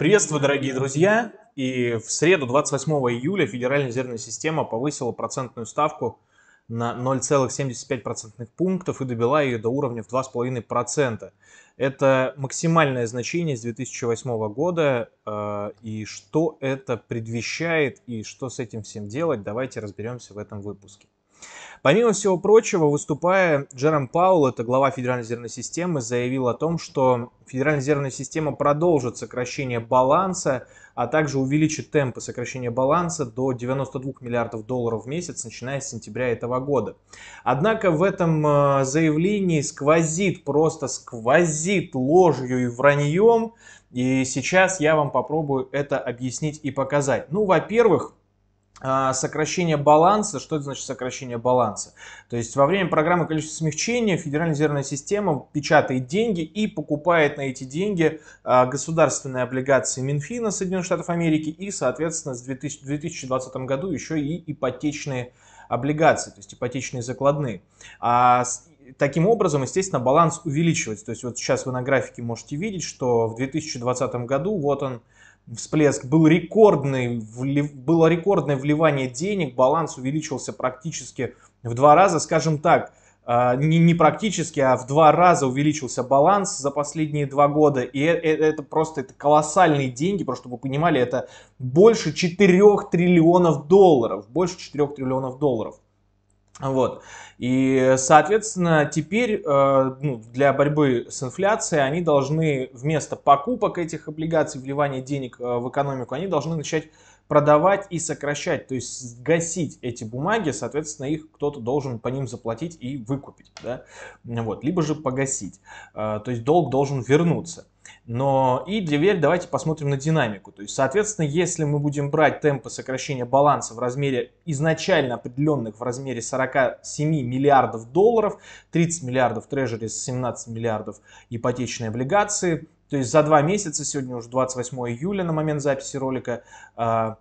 Приветствую, дорогие друзья! И в среду, 28 июля, Федеральная резервная система повысила процентную ставку на 0,75% пунктов и добила ее до уровня в 2,5%. Это максимальное значение с 2008 года. Э, и что это предвещает и что с этим всем делать, давайте разберемся в этом выпуске. Помимо всего прочего, выступая, Джером Паул, это глава Федеральной резервной системы, заявил о том, что Федеральная резервная система продолжит сокращение баланса, а также увеличит темпы сокращения баланса до 92 миллиардов долларов в месяц, начиная с сентября этого года. Однако в этом э, заявлении сквозит, просто сквозит ложью и враньем, и сейчас я вам попробую это объяснить и показать. Ну, во-первых, сокращение баланса. Что это значит сокращение баланса? То есть во время программы количества смягчения Федеральная резервная система печатает деньги и покупает на эти деньги а, государственные облигации Минфина Соединенных Штатов Америки и, соответственно, в 2020 году еще и ипотечные облигации, то есть ипотечные закладные. А таким образом, естественно, баланс увеличивается. То есть вот сейчас вы на графике можете видеть, что в 2020 году вот он всплеск, был рекордный, было рекордное вливание денег, баланс увеличился практически в два раза, скажем так, а, не, не практически, а в два раза увеличился баланс за последние два года. И это, э, это просто это колоссальные деньги, просто чтобы вы понимали, это больше 4 триллионов долларов. Больше 4 триллионов долларов. Вот. И, соответственно, теперь э, ну, для борьбы с инфляцией они должны вместо покупок этих облигаций, вливания денег э, в экономику, они должны начать продавать и сокращать, то есть гасить эти бумаги, соответственно, их кто-то должен по ним заплатить и выкупить, да? вот, либо же погасить, э, то есть долг должен вернуться. Но и теперь давайте посмотрим на динамику. То есть, соответственно, если мы будем брать темпы сокращения баланса в размере изначально определенных в размере 47 миллиардов долларов, 30 миллиардов трежери, 17 миллиардов ипотечные облигации, то есть за два месяца, сегодня уже 28 июля на момент записи ролика, а,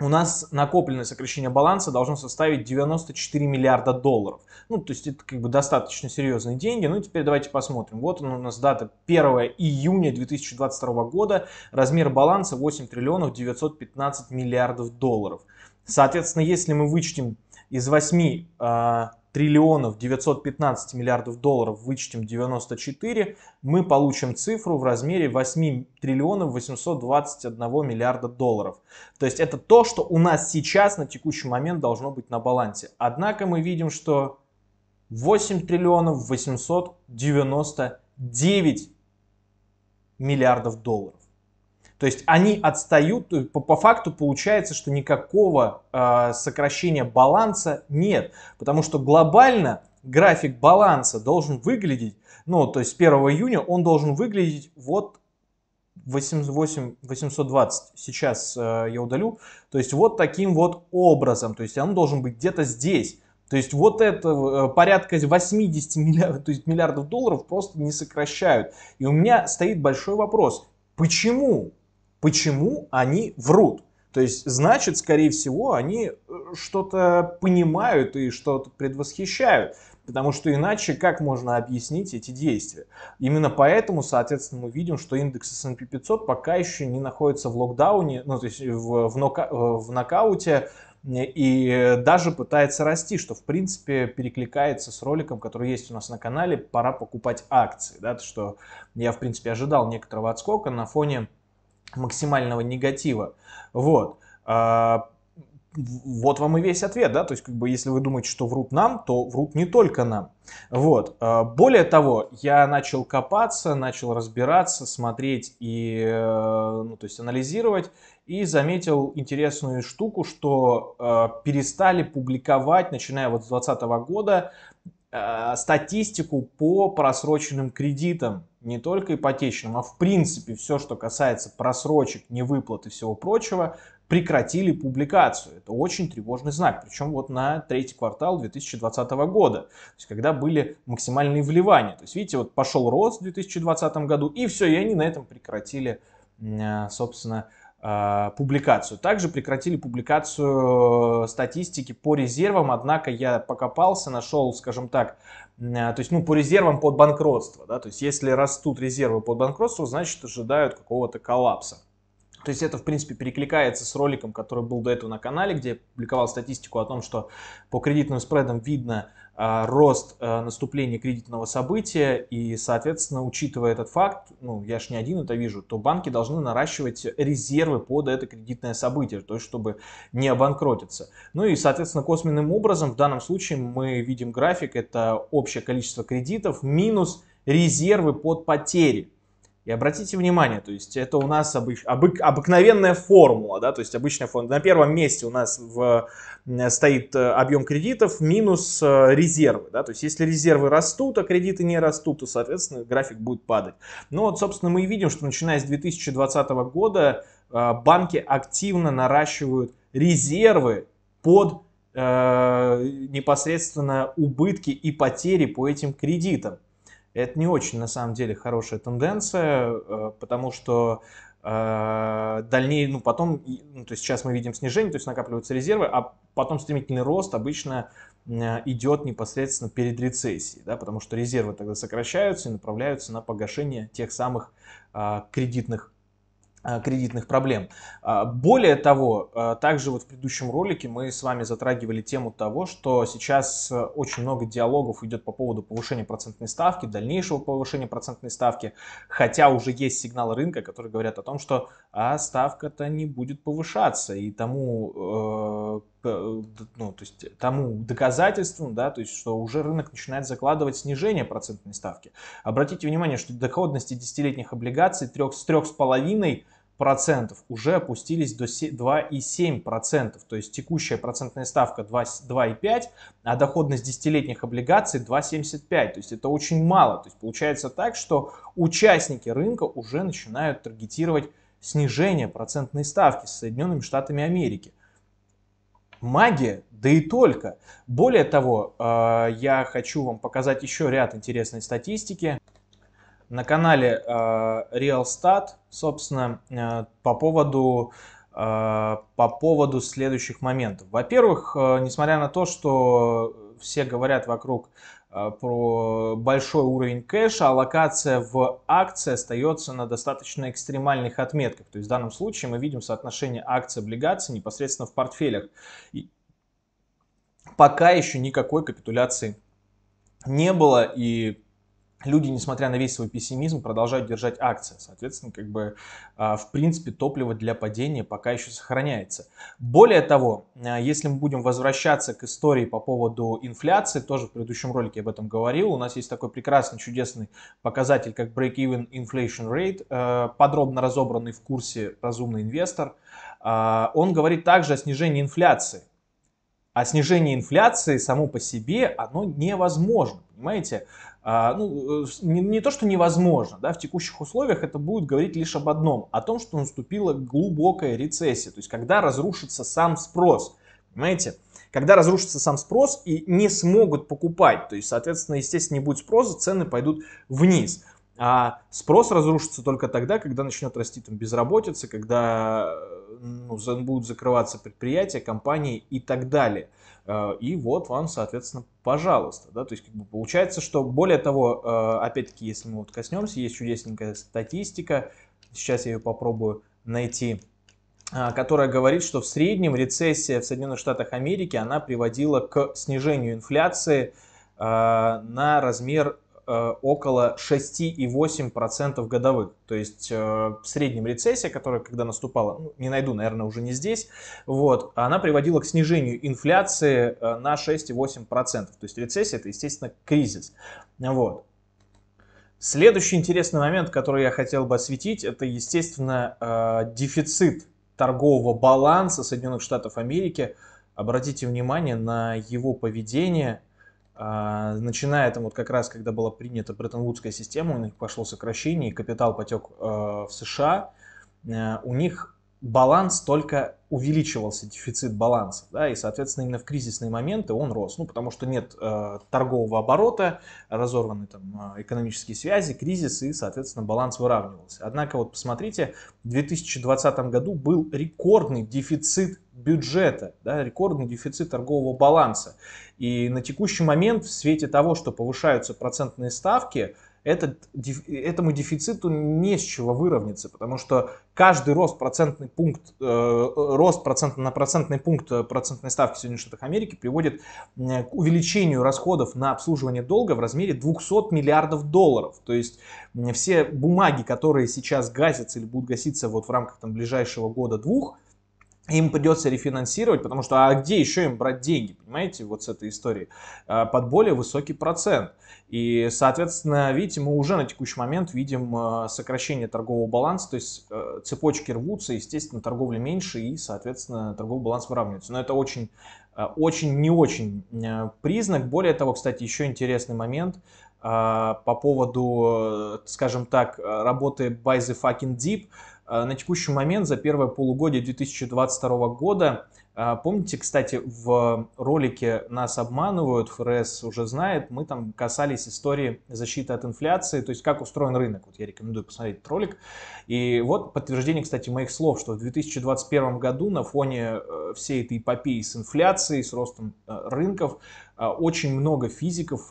у нас накопленное сокращение баланса должно составить 94 миллиарда долларов. Ну, то есть это как бы достаточно серьезные деньги. Ну, теперь давайте посмотрим. Вот он у нас дата 1 июня 2022 года. Размер баланса 8 триллионов 915 миллиардов долларов. Соответственно, если мы вычтем из 8 триллионов 915 миллиардов долларов вычтем 94, мы получим цифру в размере 8 триллионов 821 миллиарда долларов. То есть это то, что у нас сейчас на текущий момент должно быть на балансе. Однако мы видим, что 8 триллионов 899 миллиардов долларов. То есть они отстают, по, по факту получается, что никакого э, сокращения баланса нет, потому что глобально график баланса должен выглядеть, ну то есть 1 июня он должен выглядеть вот 808, 820, сейчас э, я удалю, то есть вот таким вот образом, то есть он должен быть где-то здесь. То есть вот это э, порядка 80 миллиардов, то есть миллиардов долларов просто не сокращают. И у меня стоит большой вопрос, почему почему они врут. То есть, значит, скорее всего, они э, что-то понимают и что-то предвосхищают. Потому что иначе как можно объяснить эти действия? Именно поэтому, соответственно, мы видим, что индекс S&P 500 пока еще не находится в локдауне, ну, то есть в, в, нока, э, в нокауте, и даже пытается расти, что в принципе перекликается с роликом, который есть у нас на канале «Пора покупать акции», да, что я в принципе ожидал некоторого отскока на фоне максимального негатива. Вот. А, вот вам и весь ответ, да, то есть как бы если вы думаете, что врут нам, то врут не только нам. Вот. А, более того, я начал копаться, начал разбираться, смотреть и, э, ну, то есть анализировать и заметил интересную штуку, что э, перестали публиковать, начиная вот с 2020 года, статистику по просроченным кредитам не только ипотечным, а в принципе все, что касается просрочек, невыплат и всего прочего, прекратили публикацию. Это очень тревожный знак, причем вот на третий квартал 2020 года, то есть когда были максимальные вливания. То есть видите, вот пошел рост в 2020 году, и все, и они на этом прекратили, э, собственно, э, публикацию. Также прекратили публикацию статистики по резервам, однако я покопался, нашел, скажем так, Э, то есть, ну, по резервам под банкротство, да, то есть, если растут резервы под банкротство, значит, ожидают какого-то коллапса. То есть это, в принципе, перекликается с роликом, который был до этого на канале, где я публиковал статистику о том, что по кредитным спредам видно а, рост а, наступления кредитного события, и, соответственно, учитывая этот факт, ну, я ж не один это вижу, то банки должны наращивать резервы под это кредитное событие, то есть, чтобы не обанкротиться. Ну и, соответственно, косвенным образом в данном случае мы видим график, это общее количество кредитов минус резервы под потери. И обратите внимание, то есть это у нас обыч, обык, обыкновенная формула, да, то есть обычная формула. На первом месте у нас в, стоит э, объем кредитов минус э, резервы, да, то есть если резервы растут, а кредиты не растут, то, соответственно, график будет падать. Ну вот, собственно, мы и видим, что начиная с 2020 года э, банки активно наращивают резервы под э, непосредственно убытки и потери по этим кредитам. Это не очень, на самом деле, хорошая тенденция, э, потому что э, дальнее, ну, потом, ну, то есть сейчас мы видим снижение, то есть накапливаются резервы, а потом стремительный рост обычно э, идет непосредственно перед рецессией, да, потому что резервы тогда сокращаются и направляются на погашение тех самых кредитных Э, кредитных проблем. А, более того, э, также вот в предыдущем ролике мы с вами затрагивали тему того, что сейчас э, очень много диалогов идет по поводу повышения процентной ставки, дальнейшего повышения процентной ставки, хотя уже есть сигналы рынка, которые говорят о том, что а ставка-то не будет повышаться, и тому, ну, то есть, тому доказательству, да, то есть, что уже рынок начинает закладывать снижение процентной ставки. Обратите внимание, что доходности десятилетних облигаций 3, с 3,5 процентов уже опустились до 2,7 процентов. То есть текущая процентная ставка 2,5, а доходность десятилетних облигаций 2,75. То есть это очень мало. То есть получается так, что участники рынка уже начинают таргетировать снижение процентной ставки с Соединенными Штатами Америки. Магия, да и только. Более того, э, я хочу вам показать еще ряд интересной статистики на канале э, RealStat, собственно, э, по поводу э, по поводу следующих моментов. Во-первых, несмотря на то, что все говорят вокруг про большой уровень кэша, аллокация в акции остается на достаточно экстремальных отметках. То есть в данном случае мы видим соотношение акций облигаций непосредственно в портфелях. И пока еще никакой капитуляции не было, и люди, несмотря на весь свой пессимизм, продолжают держать акции. Соответственно, как бы, а, в принципе, топливо для падения пока еще сохраняется. Более того, а, если мы будем возвращаться к истории по поводу инфляции, тоже в предыдущем ролике об этом говорил, у нас есть такой прекрасный, чудесный показатель, как Break-Even Inflation Rate, а, подробно разобранный в курсе «Разумный инвестор». Он говорит также о снижении инфляции. А снижение инфляции само по себе, оно невозможно, понимаете? А, ну, э, не, не то, что невозможно, да, в текущих условиях это будет говорить лишь об одном, о том, что наступила глубокая рецессия, то есть когда разрушится сам спрос, понимаете? Когда разрушится сам спрос и не смогут покупать, то есть, соответственно, естественно, не будет спроса, цены пойдут вниз. А спрос разрушится только тогда, когда начнет расти там безработица, когда ну, будут закрываться предприятия, компании и так далее. Э, и вот вам, соответственно, пожалуйста. Да? То есть, как бы получается, что более того, э, опять-таки, если мы вот коснемся, есть чудесненькая статистика, сейчас я ее попробую найти, э, которая говорит, что в среднем рецессия в Соединенных Штатах Америки, она приводила к снижению инфляции на размер около 6,8% годовых. То есть э, в среднем рецессия, которая когда наступала, ну, не найду, наверное, уже не здесь, вот, она приводила к снижению инфляции э, на 6,8%. То есть рецессия это, естественно, кризис. Вот. Следующий интересный момент, который я хотел бы осветить, это, естественно, дефицит торгового баланса Соединенных Штатов Америки. Обратите внимание на его поведение – начиная там вот как раз, когда была принята Бреттон-Вудская система, у них пошло сокращение, и капитал потек а, в США, а, у них баланс только увеличивался, дефицит баланса, да, и, соответственно, именно в кризисные моменты он рос, ну, потому что нет э, торгового оборота, разорваны там экономические связи, кризис, и, соответственно, баланс выравнивался. Однако, вот посмотрите, в 2020 году был рекордный дефицит бюджета, да, рекордный дефицит торгового баланса. И на текущий момент в свете того, что повышаются процентные ставки, этот, этому дефициту не с чего выровняться, потому что каждый рост процентный пункт, э, рост процент, на процентный пункт процентной ставки Соединенных Штатов Америки приводит к увеличению расходов на обслуживание долга в размере 200 миллиардов долларов. То есть все бумаги, которые сейчас гасятся или будут гаситься вот в рамках там, ближайшего года-двух, им придется рефинансировать, потому что а где еще им брать деньги, понимаете, вот с этой истории, а, под более высокий процент. И, соответственно, видите, мы уже на текущий момент видим а, сокращение торгового баланса, то есть а, цепочки рвутся, естественно, торговли меньше и, соответственно, торговый баланс выравнивается. Но это очень, очень не очень признак. Более того, кстати, еще интересный момент по поводу, скажем так, работы Buy the Fucking Deep – Э, на текущий момент за первое полугодие 2022 года помните, кстати, в ролике «Нас обманывают», ФРС уже знает, мы там касались истории защиты от инфляции, то есть как устроен рынок. Вот я рекомендую посмотреть этот ролик. И вот подтверждение, кстати, моих слов, что в 2021 году на фоне э, всей этой эпопеи с инфляцией, с ростом э, рынков, э, очень много физиков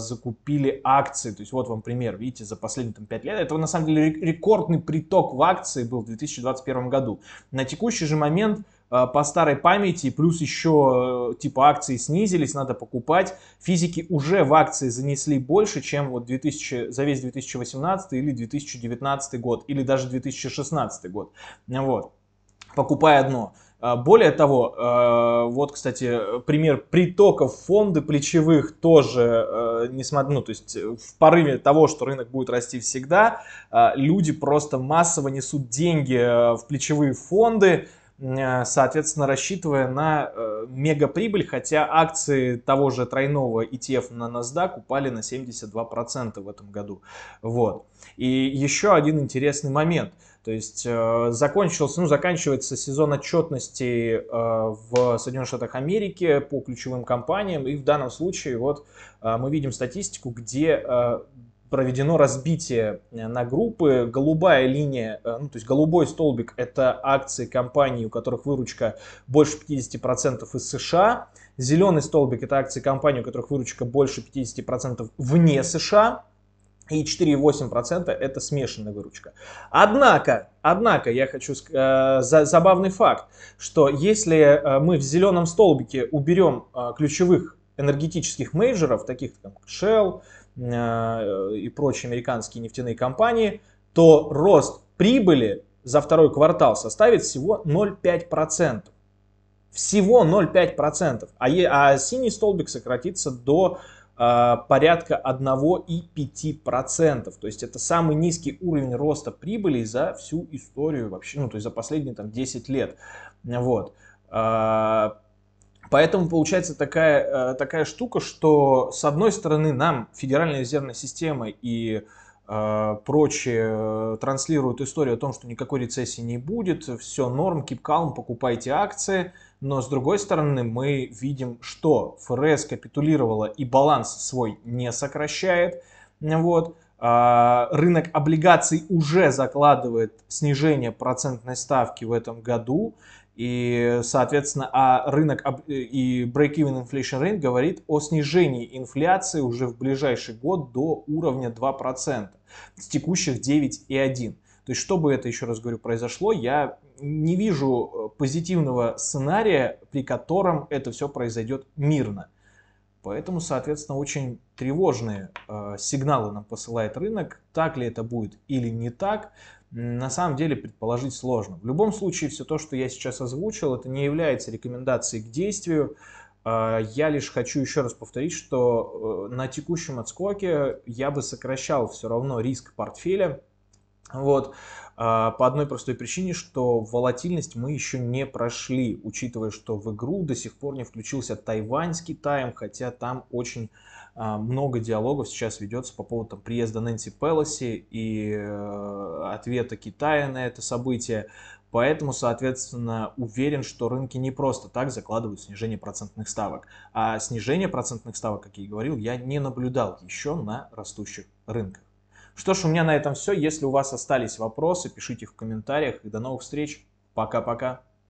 закупили акции. То есть вот вам пример, видите, за последние там, 5 лет. Это на самом деле рекордный приток в акции был в 2021 году. На текущий же момент по старой памяти, плюс еще э, типа акции снизились, надо покупать. Физики уже в акции занесли больше, чем вот 2000, за весь 2018 или 2019 год, или даже 2016 год. Вот. Покупая одно. Э, более того, вот, кстати, пример притоков фонды плечевых тоже, несмотря, ну, то есть в порыве того, что рынок будет расти всегда, люди просто массово несут деньги в плечевые фонды, Э, соответственно, рассчитывая на э, мегаприбыль, хотя акции того же тройного ETF на NASDAQ упали на 72% в этом году. Вот. И еще один интересный момент. То есть э, закончился, ну, заканчивается сезон отчетности э, в Соединенных Штатах Америки по ключевым компаниям. И в данном случае вот э, мы видим статистику, где э, проведено разбитие э, на группы. Голубая линия, э, ну, то есть голубой столбик это акции компаний, у которых выручка больше 50% из США. Зеленый столбик это акции компаний, у которых выручка больше 50% вне США. И 4,8% это смешанная выручка. Однако, однако я хочу э, за, забавный факт, что если э, мы в зеленом столбике уберем э, ключевых энергетических мейджеров, таких как Shell, и прочие американские нефтяные компании, то рост прибыли за второй квартал составит всего 0,5%. Всего 0,5%. А, а синий столбик сократится до э, порядка 1,5%. То есть это самый низкий уровень роста прибыли за всю историю вообще, ну то есть за последние там 10 лет. Вот. Поэтому получается такая, э, такая штука, что с одной стороны нам Федеральная резервная система и э, прочие э, транслируют историю о том, что никакой рецессии не будет, все норм, keep calm, покупайте акции. Но с другой стороны мы видим, что ФРС капитулировала и баланс свой не сокращает. Вот. А, рынок облигаций уже закладывает снижение процентной ставки в этом году. И, соответственно, а рынок и break-even inflation rate говорит о снижении инфляции уже в ближайший год до уровня 2%, с текущих 9,1%. То есть, чтобы это, еще раз говорю, произошло, я не вижу э, позитивного сценария, при котором это все произойдет мирно. Поэтому, соответственно, очень тревожные э, сигналы нам посылает рынок. Так ли это будет или не так, на самом деле предположить сложно. В любом случае, все то, что я сейчас озвучил, это не является рекомендацией к действию. А, я лишь хочу еще раз повторить, что э, на текущем отскоке я бы сокращал все равно риск портфеля. Вот. А, по одной простой причине, что волатильность мы еще не прошли, учитывая, что в игру до сих пор не включился Тайвань с Китаем, хотя там очень а, много диалогов сейчас ведется по поводу там, приезда Нэнси Пелоси и э, ответа Китая на это событие. Поэтому, соответственно, уверен, что рынки не просто так закладывают снижение процентных ставок. А снижение процентных ставок, как я и говорил, я не наблюдал еще на растущих рынках. Что ж, у меня на этом все. Если у вас остались вопросы, пишите в комментариях. И до новых встреч. Пока-пока.